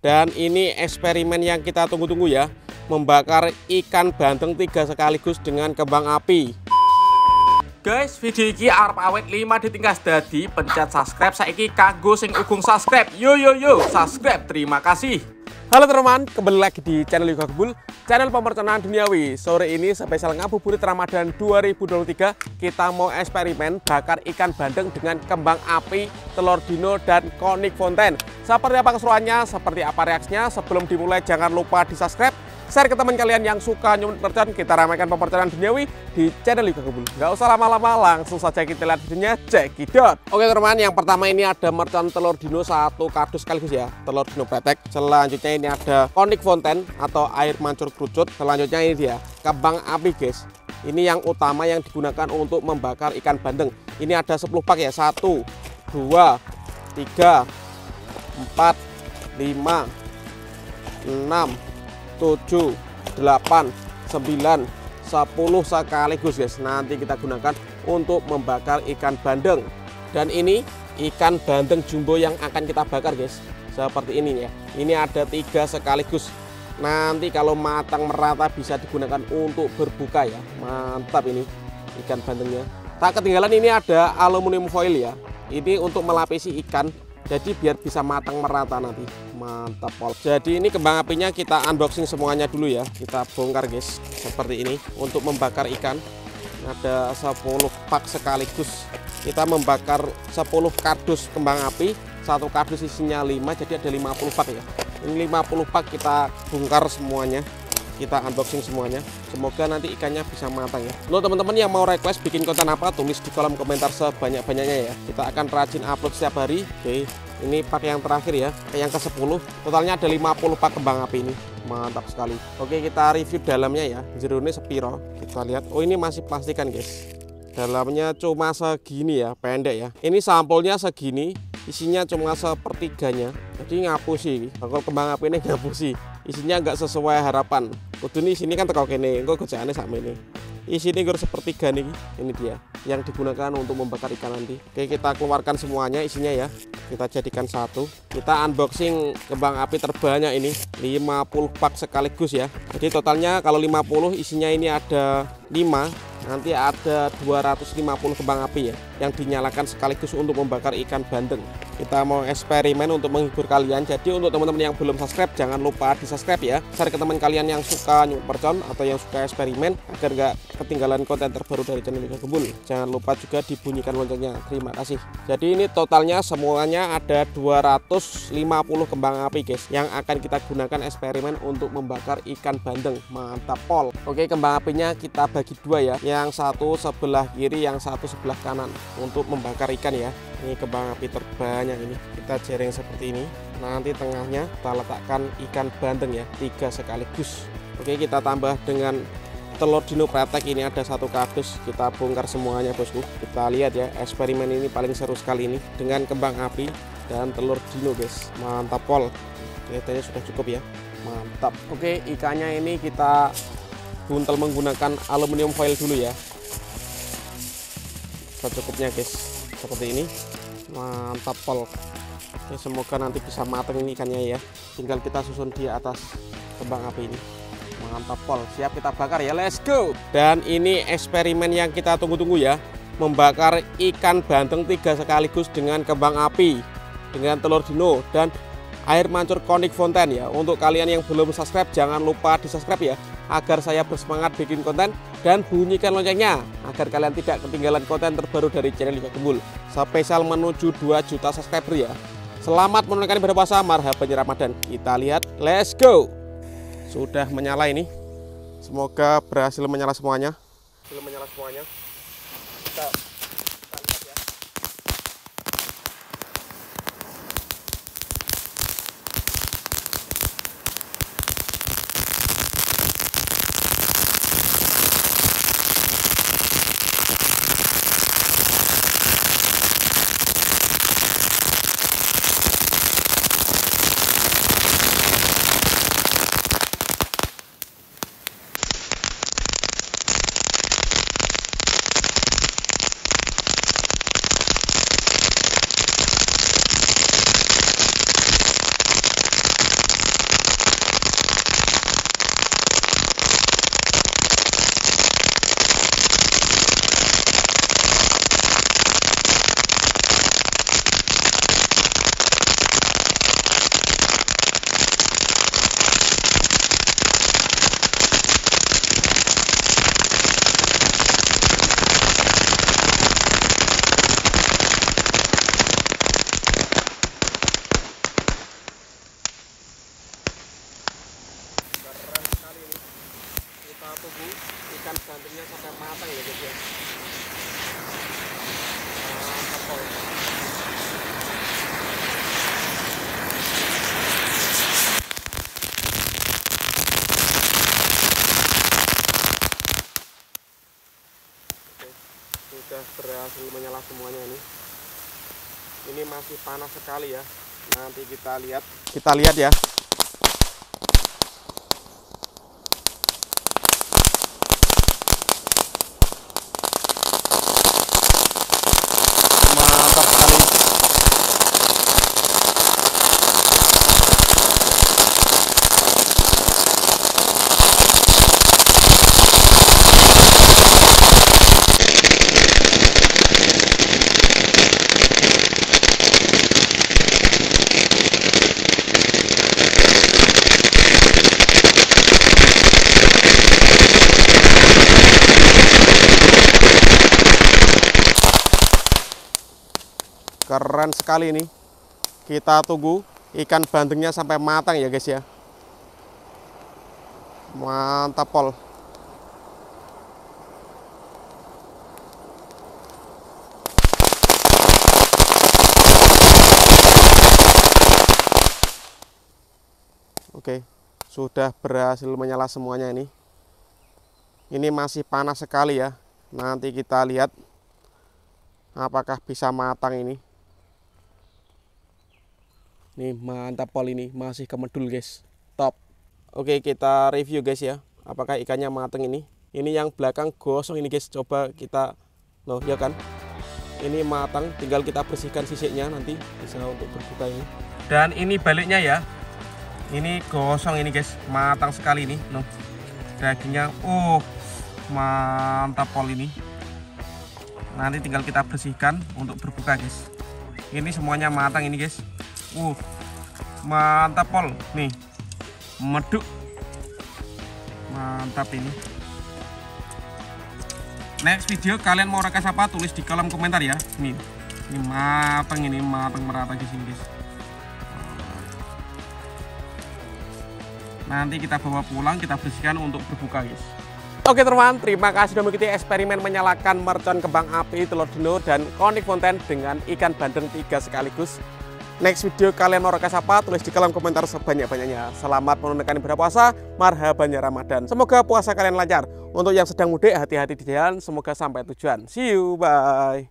Dan ini eksperimen yang kita tunggu-tunggu ya Membakar ikan bandeng tiga sekaligus dengan kembang api Guys, video ini arep awet 5 ditingkas dadi pencet subscribe saiki kanggo sing ugung subscribe. Yo yo yo, subscribe. Terima kasih. Halo teman-teman, kembali lagi di channel Yoga Kebul, channel pemerconaan duniawi. Sore ini spesial ngabuburit Ramadan 2023, kita mau eksperimen bakar ikan bandeng dengan kembang api, telur dino, dan konik fonten. Seperti apa keseruannya, seperti apa reaksinya, sebelum dimulai jangan lupa di subscribe, share ke teman kalian yang suka nyumbut mercon kita ramaikan pepercayaan duniawi di channel Liga Kebun. Gak usah lama-lama langsung saja kita lihat videonya cekidot oke teman yang pertama ini ada mercon telur dino satu kardus sekaligus ya. Telur dino pretek. Selanjutnya ini ada konik fonten atau air mancur kerucut. Selanjutnya ini dia kembang api guys. Ini yang utama yang digunakan untuk membakar ikan bandeng. Ini ada 10 pak ya. 1 2 3 4 5 6 7 8 9 10 sekaligus guys. Nanti kita gunakan untuk membakar ikan bandeng. Dan ini ikan bandeng jumbo yang akan kita bakar guys. Seperti ini ya. Ini ada tiga sekaligus. Nanti kalau matang merata bisa digunakan untuk berbuka ya. Mantap ini ikan bandengnya. Tak ketinggalan ini ada aluminium foil ya. Ini untuk melapisi ikan jadi biar bisa matang merata nanti. Mantap pol jadi ini kembang apinya kita unboxing semuanya dulu ya. Kita bongkar guys. Seperti ini untuk membakar ikan. Ada 10 pak sekaligus. Kita membakar 10 kardus kembang api. Satu kardus isinya 5 jadi ada 50 pak ya. Ini 50 pak kita bongkar semuanya kita unboxing semuanya. Semoga nanti ikannya bisa matang ya. Lo teman-teman yang mau request bikin konten apa tulis di kolom komentar sebanyak-banyaknya ya. Kita akan rajin upload setiap hari. Oke ini pak yang terakhir ya. Yang ke 10 totalnya ada 50 pak kembang api ini. Mantap sekali. Oke kita review dalamnya ya. Ini sepiro. Kita lihat. Oh ini masih plastikan guys. Dalamnya cuma segini ya pendek ya. Ini sampulnya segini isinya cuma sepertiganya. Jadi ngapusi. Bakal kembang api ini ngapusi isinya nggak sesuai harapan. Kudu nih sini kan tekau kene engko gojane sama ini isi ini gue sepertiga nih ini dia yang digunakan untuk membakar ikan nanti. Oke kita keluarkan semuanya isinya ya. Kita jadikan satu. Kita unboxing kembang api terbanyak ini 50 pak sekaligus ya. Jadi totalnya kalau 50 isinya ini ada 5 nanti ada 250 kembang api ya yang dinyalakan sekaligus untuk membakar ikan bandeng kita mau eksperimen untuk menghibur kalian. Jadi untuk teman-teman yang belum subscribe jangan lupa di subscribe ya. Share ke teman kalian yang suka nyup percon atau yang suka eksperimen agar nggak ketinggalan konten terbaru dari channel Liga Kebun jangan lupa juga dibunyikan loncengnya. Terima kasih. Jadi ini totalnya semuanya ada 250 kembang api guys yang akan kita gunakan eksperimen untuk membakar ikan bandeng mantap pol. Oke kembang apinya kita bagi dua ya. Yang satu sebelah kiri yang satu sebelah kanan untuk membakar ikan ya. Ini kembang api terbanyak ini. Kita jaring seperti ini. Nanti tengahnya kita letakkan ikan bandeng ya tiga sekaligus. Oke kita tambah dengan telur dino pretek ini ada satu kardus. Kita bongkar semuanya bosku. Kita lihat ya eksperimen ini paling seru sekali ini. Dengan kembang api dan telur dino guys. Mantap pol. Kelihatannya sudah cukup ya. Mantap. Oke ikannya ini kita buntel menggunakan aluminium foil dulu ya secukupnya guys. Seperti ini. Mantap pol. Oke, semoga nanti bisa matang ini ikannya ya tinggal kita susun di atas kembang api ini. Mantap pol. Siap kita bakar ya. Let's go! Dan ini eksperimen yang kita tunggu-tunggu ya. Membakar ikan banteng tiga sekaligus dengan kembang api dengan telur dino dan air mancur konik fonten ya. Untuk kalian yang belum subscribe jangan lupa di subscribe ya agar saya bersemangat bikin konten dan bunyikan loncengnya agar kalian tidak ketinggalan konten terbaru dari channel Liga Gembul. Spesial menuju 2 juta subscriber ya. Selamat menunaikan ibadah puasa marhaban Ramadan. Kita lihat let's go! Sudah menyala ini. Semoga berhasil menyala semuanya. Berhasil menyala semuanya. Kita bandengnya sampai matang ya guys ya. Sudah berhasil menyala semuanya ini. Ini masih panas sekali ya. Nanti kita lihat. Kita lihat ya mantap sekali keren sekali ini. Kita tunggu ikan bandengnya sampai matang ya guys ya. Mantap pol. Oke sudah berhasil menyala semuanya ini. Ini masih panas sekali ya. Nanti kita lihat apakah bisa matang ini nih mantap pol ini. Masih kemedul guys. Top. Oke kita review guys ya. Apakah ikannya matang ini? Ini yang belakang gosong ini guys. Coba kita loh ya kan? Ini matang. Tinggal kita bersihkan sisiknya nanti bisa untuk berbuka ini. Dan ini baliknya ya. Ini gosong ini guys. Matang sekali ini loh. Dagingnya oh mantap pol ini. Nanti tinggal kita bersihkan untuk berbuka guys. Ini semuanya matang ini guys uh mantap pol. Nih meduk. Mantap ini. Next video kalian mau rekas apa tulis di kolom komentar ya. Nih ini matang ini matang merata di sini guys. Nanti kita bawa pulang kita bersihkan untuk berbuka guys. Oke teman, terima kasih sudah mengikuti eksperimen menyalakan mercon kembang api telur dino dan konik fonten dengan ikan bandeng tiga sekaligus. Next video kalian mau rekas apa? Tulis di kolom komentar sebanyak-banyaknya. Selamat menunaikan ibadah puasa, marhabannya Ramadan. Semoga puasa kalian lancar. Untuk yang sedang mudik, hati-hati di jalan. Semoga sampai tujuan. See you, bye.